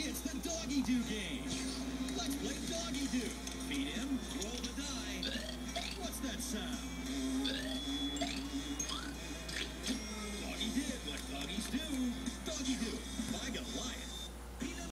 It's the doggy doo game. Let's play doggy doo. Feed him, roll the die. What's that sound? Doggy did what doggies do.